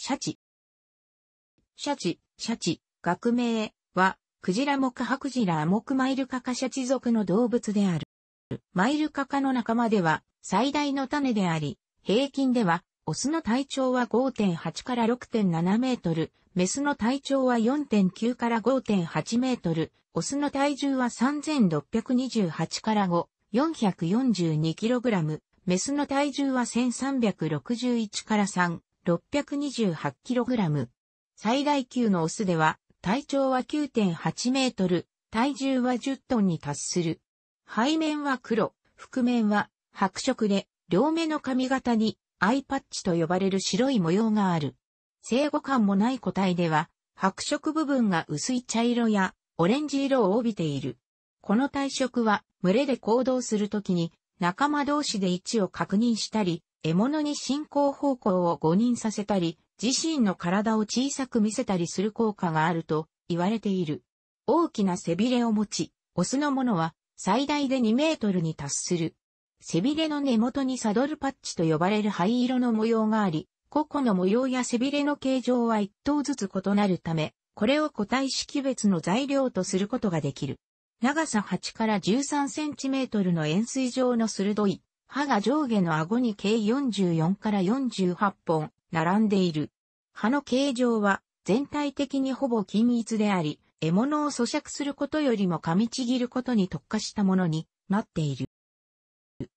シャチ。シャチ、シャチ、学名は、クジラモクハクジラアモクマイルカカシャチ属の動物である。マイルカカの仲間では最大の種であり、平均では、オスの体長は5.8から6.7メートル、メスの体長は4.9から5.8メートル、オスの体重は3628から5、442キログラム、メスの体重は1361から3、628キログラム。最大級のオスでは、体長は9.8メートル、体重は10トンに達する。背面は黒、覆面は白色で、両目の髪型にアイパッチと呼ばれる白い模様がある。生後感もない個体では、白色部分が薄い茶色やオレンジ色を帯びている。この体色は群れで行動するときに仲間同士で位置を確認したり、獲物に進行方向を誤認させたり、自身の体を小さく見せたりする効果があると言われている。大きな背びれを持ち、オスのものは最大で2メートルに達する。背びれの根元にサドルパッチと呼ばれる灰色の模様があり、個々の模様や背びれの形状は一頭ずつ異なるため、これを個体識別の材料とすることができる。長さ8から13センチメートルの円錐状の鋭い歯が上下の顎に計44から48本並んでいる。歯の形状は全体的にほぼ均一であり、獲物を咀嚼することよりも噛みちぎることに特化したものになっている。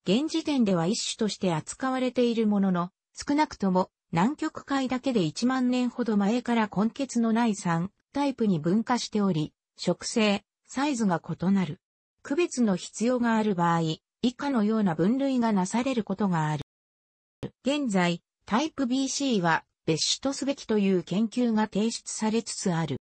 現時点では一種として扱われているものの、少なくとも南極海だけで1万年ほど前から根血のない3タイプに分化しており、植生、サイズが異なる。区別の必要がある場合、以下のような分類がなされることがある。現在、タイプ BC は別種とすべきという研究が提出されつつある。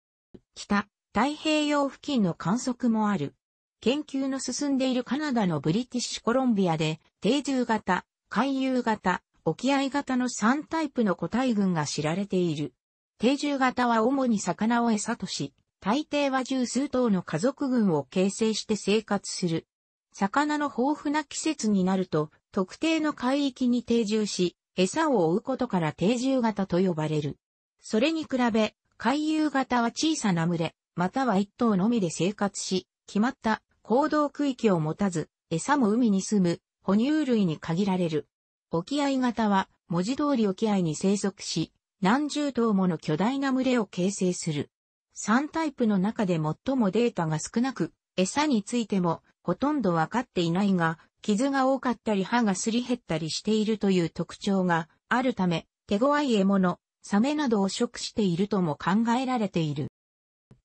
北、太平洋付近の観測もある。研究の進んでいるカナダのブリティッシュコロンビアで、定住型、海遊型、沖合型の3タイプの個体群が知られている。定住型は主に魚を餌とし、大抵は十数頭の家族群を形成して生活する。魚の豊富な季節になると、特定の海域に定住し、餌を追うことから定住型と呼ばれる。それに比べ、海遊型は小さな群れ、または一頭のみで生活し、決まった行動区域を持たず、餌も海に住む哺乳類に限られる。沖合型は文字通り沖合に生息し、何十頭もの巨大な群れを形成する。3タイプの中で最もデータが少なく、餌についてもほとんどわかっていないが、傷が多かったり歯がすり減ったりしているという特徴があるため、手強い獲物、サメなどを食しているとも考えられている。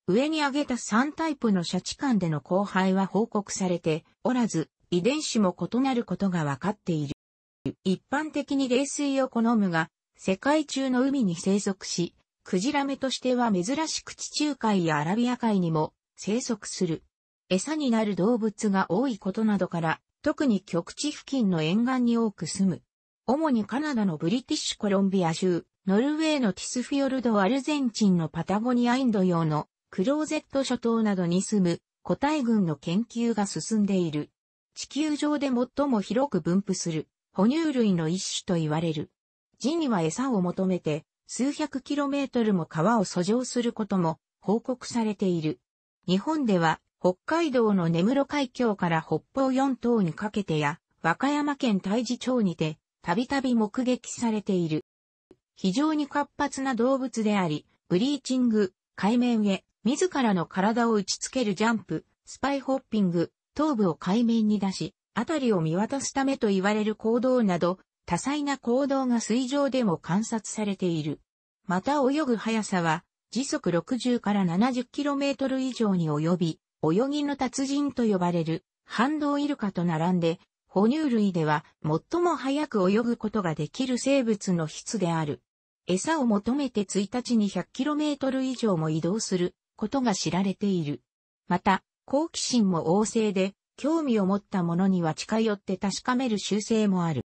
上に挙げた3タイプのシャチ間での交配は報告されておらず、遺伝子も異なることが分かっている。一般的に冷水を好むが、世界中の海に生息し、クジラ目としては珍しく地中海やアラビア海にも生息する。餌になる動物が多いことなどから、特に極地付近の沿岸に多く住む。主にカナダのブリティッシュコロンビア州、ノルウェーのティスフィヨルド、アルゼンチンのパタゴニアインド洋のクローゼット諸島などに住む個体群の研究が進んでいる。地球上で最も広く分布する哺乳類の一種と言われる。地には餌を求めて数百キロメートルも川を遡上することも報告されている。日本では北海道の根室海峡から北方四島にかけてや和歌山県太地町にてたびたび目撃されている。非常に活発な動物であり、ブリーチング、海面へ自らの体を打ちつけるジャンプ、スパイホッピング、頭部を海面に出し、辺りを見渡すためと言われる行動など、多彩な行動が水上でも観察されている。また泳ぐ速さは、時速60から 70km 以上に及び、泳ぎの達人と呼ばれる、反動イルカと並んで、哺乳類では最も速く泳ぐことができる生物の質である。餌を求めて1日に 100km 以上も移動することが知られている。また、好奇心も旺盛で、興味を持ったものには近寄って確かめる習性もある。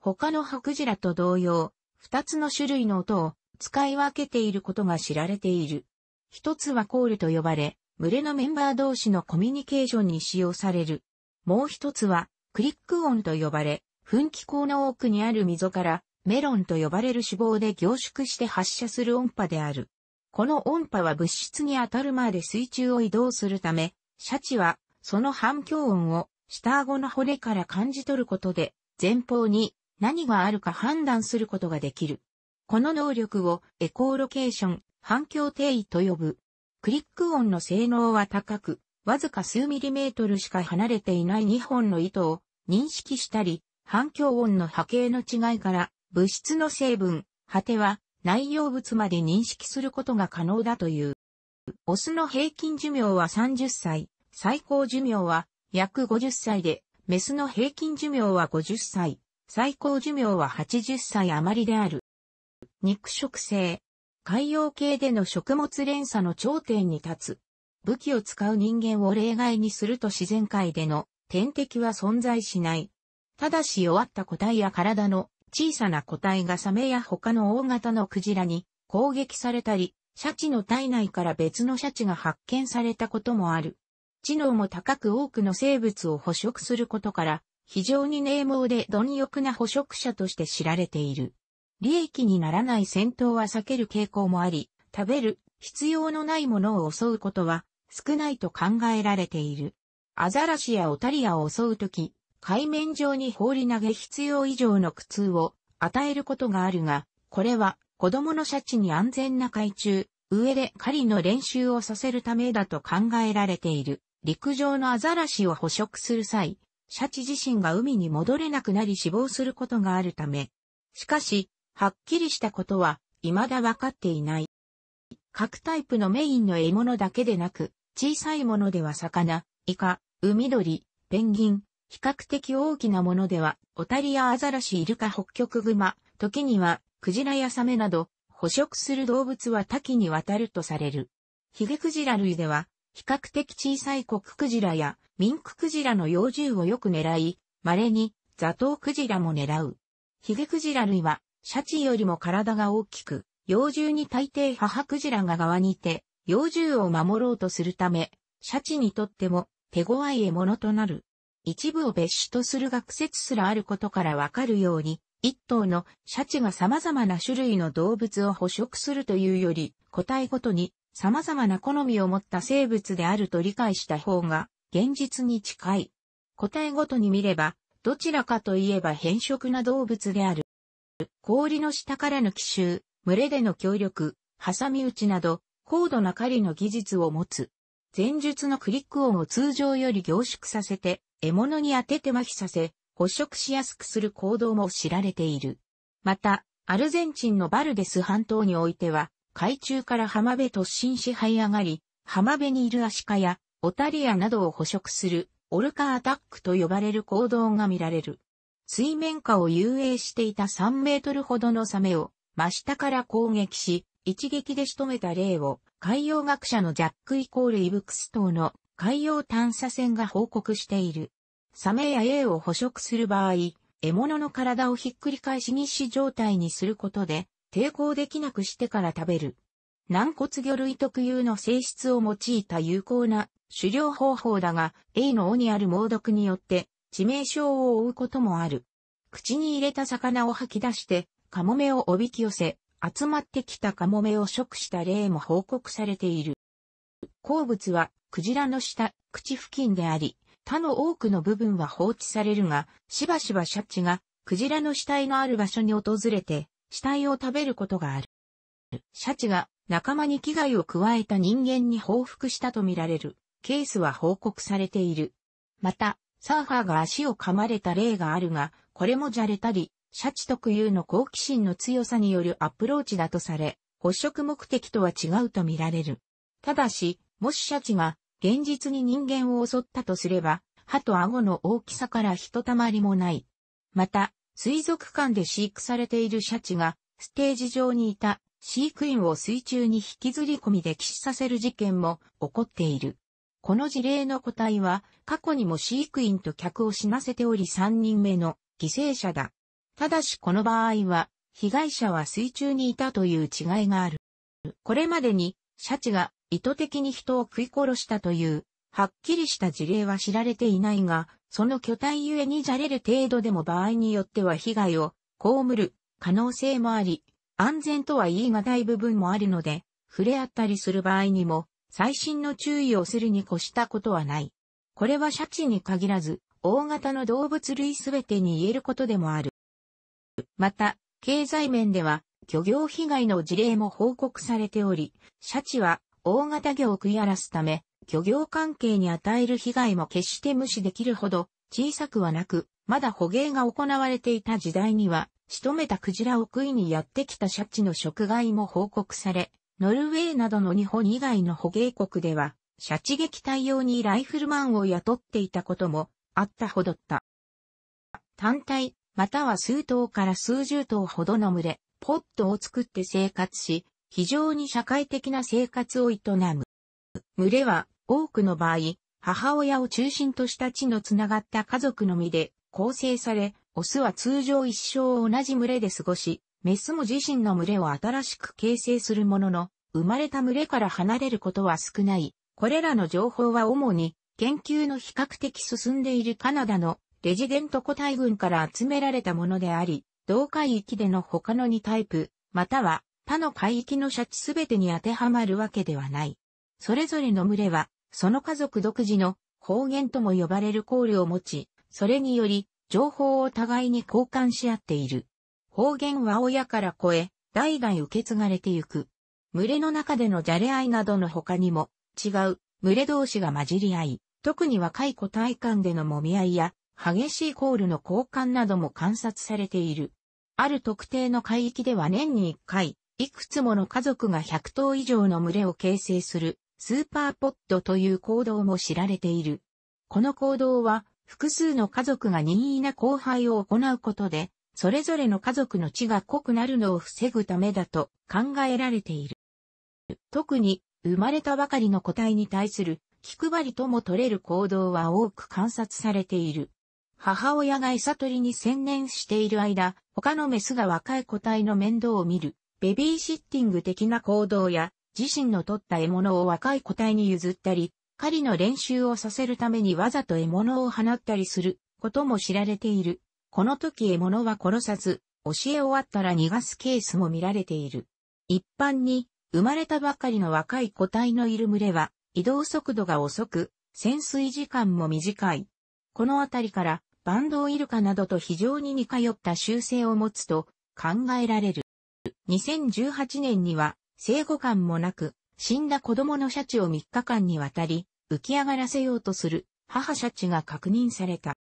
他のハクジラと同様、二つの種類の音を使い分けていることが知られている。一つはコールと呼ばれ、群れのメンバー同士のコミュニケーションに使用される。もう一つは、クリック音と呼ばれ、噴気口の奥にある溝からメロンと呼ばれる脂肪で凝縮して発射する音波である。この音波は物質に当たるまで水中を移動するため、シャチはその反響音を下顎の骨から感じ取ることで、前方に何があるか判断することができる。この能力をエコーロケーション、反響定位と呼ぶ。クリック音の性能は高く、わずか数ミリメートルしか離れていない2本の糸を認識したり、反響音の波形の違いから物質の成分、果ては内容物まで認識することが可能だという。オスの平均寿命は30歳、最高寿命は約50歳で、メスの平均寿命は50歳、最高寿命は80歳余りである。肉食性。海洋系での食物連鎖の頂点に立つ。武器を使う人間を例外にすると自然界での天敵は存在しない。ただし弱った個体や体の小さな個体がサメや他の大型のクジラに攻撃されたり、シャチの体内から別のシャチが発見されたこともある。知能も高く多くの生物を捕食することから、非常に寧毛で貪欲な捕食者として知られている。利益にならない戦闘は避ける傾向もあり、食べる必要のないものを襲うことは少ないと考えられている。アザラシやオタリアを襲うとき、海面上に放り投げ必要以上の苦痛を与えることがあるが、これは子供のシャチに安全な海中、上で狩りの練習をさせるためだと考えられている。陸上のアザラシを捕食する際、シャチ自身が海に戻れなくなり死亡することがあるため。しかし、はっきりしたことは未だ分かっていない。各タイプのメインの獲物だけでなく、小さいものでは魚、イカ、海鳥、ペンギン、比較的大きなものでは、オタリやアザラシ、イルカ、北極熊、時には、クジラやサメなど、捕食する動物は多岐にわたるとされる。ヒゲクジラ類では、比較的小さいコククジラやミンククジラの幼獣をよく狙い、稀にザトウクジラも狙う。ヒゲクジラ類は、シャチよりも体が大きく、幼獣に大抵母クジラが側にいて、幼獣を守ろうとするため、シャチにとっても手強い獲物となる。一部を別種とする学説すらあることからわかるように、一頭のシャチが様々な種類の動物を捕食するというより、個体ごとに様々な好みを持った生物であると理解した方が現実に近い。個体ごとに見れば、どちらかといえば変色な動物である。氷の下からの奇襲、群れでの協力、挟み撃ちなど、高度な狩りの技術を持つ。前述のクリック音を通常より凝縮させて、獲物に当てて麻痺させ、捕食しやすくする行動も知られている。また、アルゼンチンのバルデス半島においては、海中から浜辺突進し這い上がり、浜辺にいるアシカやオタリアなどを捕食するオルカアタックと呼ばれる行動が見られる。水面下を遊泳していた3メートルほどのサメを真下から攻撃し、一撃で仕留めた例を海洋学者のジャックイコールイブクス島の海洋探査船が報告している。サメやエイを捕食する場合、獲物の体をひっくり返し日死状態にすることで、抵抗できなくしてから食べる。軟骨魚類特有の性質を用いた有効な狩猟方法だが、エイの尾にある猛毒によって致命傷を負うこともある。口に入れた魚を吐き出して、カモメをおびき寄せ、集まってきたカモメを食した例も報告されている。好物はクジラの下、口付近であり、他の多くの部分は放置されるが、しばしばシャチがクジラの死体のある場所に訪れて、死体を食べることがある。シャチが仲間に危害を加えた人間に報復したとみられるケースは報告されている。また、サーファーが足を噛まれた例があるが、これもじゃれたり、シャチ特有の好奇心の強さによるアプローチだとされ、捕食目的とは違うとみられる。ただし、もしシャチが現実に人間を襲ったとすれば、歯と顎の大きさからひとたまりもない。また、水族館で飼育されているシャチが、ステージ上にいた飼育員を水中に引きずり込みで起死させる事件も起こっている。この事例の個体は、過去にも飼育員と客を死なせており3人目の犠牲者だ。ただしこの場合は、被害者は水中にいたという違いがある。これまでに、シャチが意図的に人を食い殺したという、はっきりした事例は知られていないが、その巨体ゆえにじゃれる程度でも場合によっては被害を被る可能性もあり、安全とは言い難い部分もあるので、触れ合ったりする場合にも、最新の注意をするに越したことはない。これはシャチに限らず、大型の動物類すべてに言えることでもある。また、経済面では、漁業被害の事例も報告されており、シャチは大型魚を食い荒らすため、漁業関係に与える被害も決して無視できるほど小さくはなく、まだ捕鯨が行われていた時代には、仕留めたクジラを食いにやってきたシャチの食害も報告され、ノルウェーなどの日本以外の捕鯨国では、シャチ撃退用にライフルマンを雇っていたこともあったほどった。単体、または数頭から数十頭ほどの群れ、ポットを作って生活し、非常に社会的な生活を営む。群れは多くの場合、母親を中心とした血のつながった家族のみで構成され、オスは通常一生同じ群れで過ごし、メスも自身の群れを新しく形成するものの、生まれた群れから離れることは少ない。これらの情報は主に、研究の比較的進んでいるカナダのレジデント個体群から集められたものであり、同海域での他の2タイプ、または他の海域のシャチすべてに当てはまるわけではない。それぞれの群れは、その家族独自の方言とも呼ばれる考慮を持ち、それにより情報を互いに交換し合っている。方言は親から子へ、代々受け継がれてゆく。群れの中でのじゃれ合いなどの他にも、違う、群れ同士が混じり合い、特に若い個体間での揉み合いや、激しいコールの交換なども観察されている。ある特定の海域では年に1回、いくつもの家族が100頭以上の群れを形成する、スーパーポッドという行動も知られている。この行動は、複数の家族が任意な交配を行うことで、それぞれの家族の血が濃くなるのを防ぐためだと考えられている。特に、生まれたばかりの個体に対する気配りとも取れる行動は多く観察されている。母親が餌取りに専念している間、他のメスが若い個体の面倒を見る、ベビーシッティング的な行動や、自身の取った獲物を若い個体に譲ったり、狩りの練習をさせるためにわざと獲物を放ったりすることも知られている。この時獲物は殺さず、教え終わったら逃がすケースも見られている。一般に、生まれたばかりの若い個体のいる群れは、移動速度が遅く、潜水時間も短い。このあたりから、バンドウイルカなどと非常に似通った習性を持つと考えられる。2018年には、生後感もなく、死んだ子供のシャチを3日間にわたり、浮き上がらせようとする母シャチが確認された。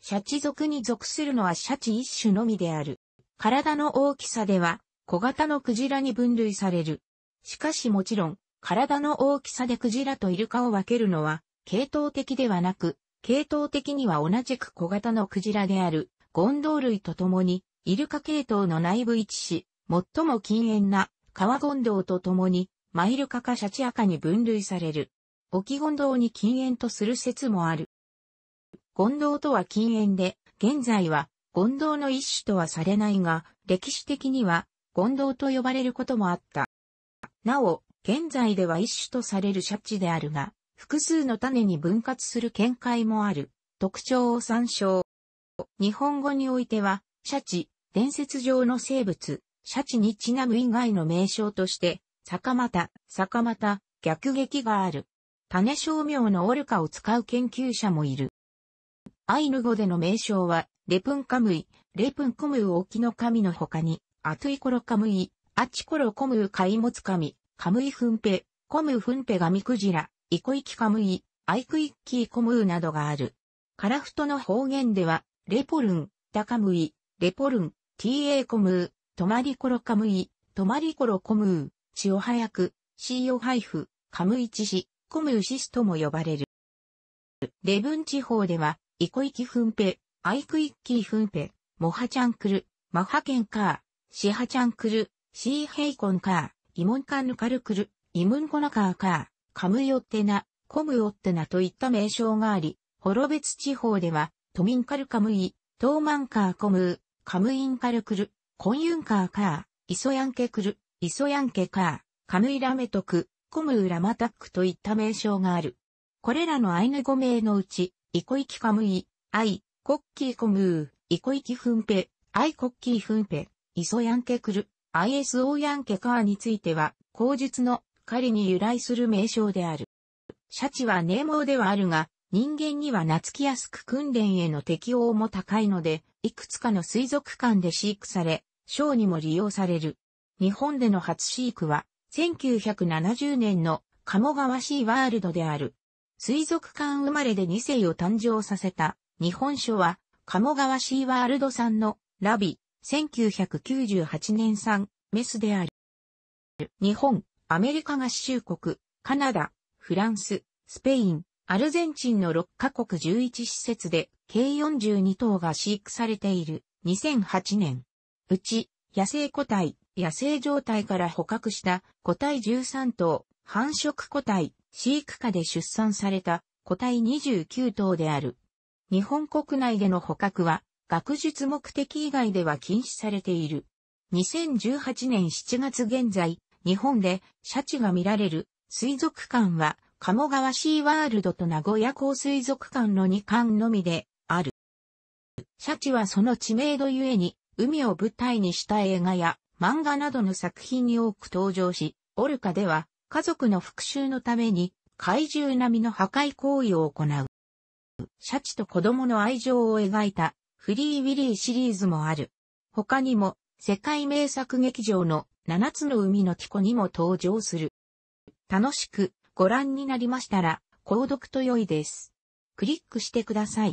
シャチ族に属するのはシャチ一種のみである。体の大きさでは小型のクジラに分類される。しかしもちろん、体の大きさでクジラとイルカを分けるのは、系統的ではなく、系統的には同じく小型のクジラである、ゴンドウ類と共に、イルカ系統の内部位置し、最も禁煙な、川ゴンドウと共に、マイルカかシャチアカに分類される。沖ゴンドウに禁煙とする説もある。ゴンドウとは禁煙で、現在は、ゴンドウの一種とはされないが、歴史的には、ゴンドウと呼ばれることもあった。なお、現在では一種とされるシャチであるが、複数の種に分割する見解もある。特徴を参照。日本語においては、シャチ、伝説上の生物、シャチにちなむ以外の名称として、坂又、坂又、逆撃がある。種称名のオルカを使う研究者もいる。アイヌ語での名称は、レプンカムイ、レプンコムー沖の神の他に、アトゥイコロカムイ、アチコロコムーカイモツカミ、カムイフンペ、コムフンペガミクジラ、イコイキカムイ、アイクイッキーコムーなどがある。カラフトの方言では、レポルン、ダカムイ、レポルン、TA コムー、トマリコロカムイ、トマリコロコムー、血を早く、シーオハイフ、カムイチシ、コムーシスとも呼ばれる。レブン地方では、イコイキフンペ、アイクイッキーフンペ、モハチャンクル、マハケンカー、シハチャンクル、シーヘイコンカー、イモンカンヌカルクル、イムンコナカーカー、カムヨッテナ、コムヨッテナといった名称があり、ホロベツ地方では、トミンカルカムイ、トーマンカーコムー、カムインカルクル、コンユンカーカー、イソヤンケクル、イソヤンケカー、カムイラメトク、コムーラマタックといった名称がある。これらのアイヌ語名のうち、イコイキカムイ、アイ、コッキーコムー、イコイキフンペ、アイコッキーフンペ、イソヤンケクル、ISO ヤンケカーについては、口述の狩りに由来する名称である。シャチはネ毛ではあるが、人間には懐きやすく訓練への適応も高いので、いくつかの水族館で飼育され、ショーにも利用される。日本での初飼育は、1970年の鴨川シーワールドである。水族館生まれで2世を誕生させた。日本書は、鴨川シーワールド産のラビ、1998年産、メスである。日本、アメリカ合衆国、カナダ、フランス、スペイン、アルゼンチンの6カ国11施設で計42頭が飼育されている。2008年。うち、野生個体、野生状態から捕獲した個体13頭、繁殖個体、飼育下で出産された個体29頭である。日本国内での捕獲は学術目的以外では禁止されている。2018年7月現在、日本でシャチが見られる水族館は鴨川シーワールドと名古屋港水族館の2館のみである。シャチはその知名度ゆえに海を舞台にした映画や漫画などの作品に多く登場し、オルカでは家族の復讐のために怪獣並みの破壊行為を行う。シャチと子供の愛情を描いたフリーウィリーシリーズもある。他にも世界名作劇場の七つの海のティコにも登場する。楽しくご覧になりましたら、購読と良いです。クリックしてください。